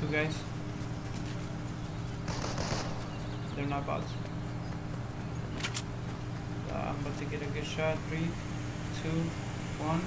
two guys. They're not bots. Uh, I'm about to get a good shot. Three, two, one.